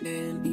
and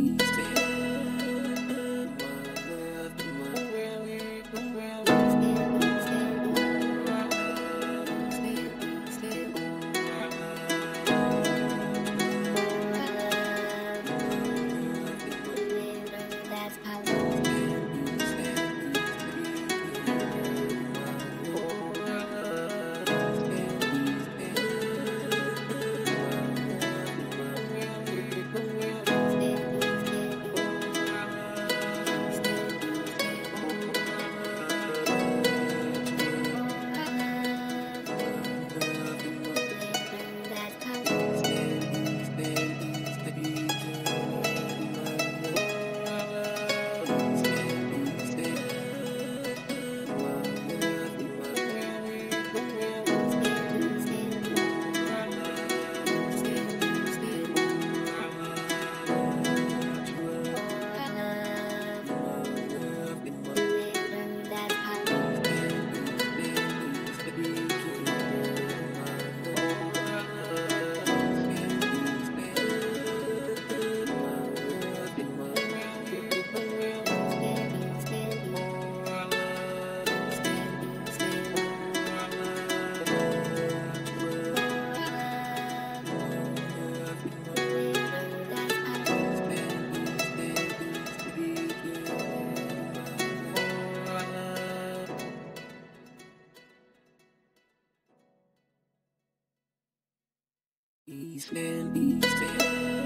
East End, East